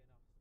enough.